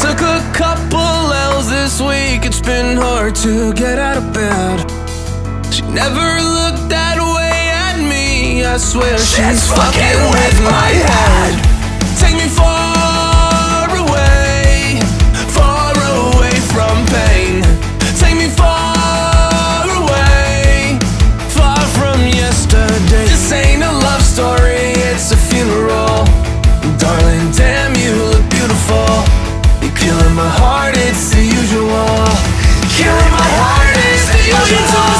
Took a couple L's this week, it's been hard to get out of bed. She never looked that way at me, I swear she's, she's fucking, fucking, with my head. head. my heart, it's the usual. Killing my heart, it's the usual.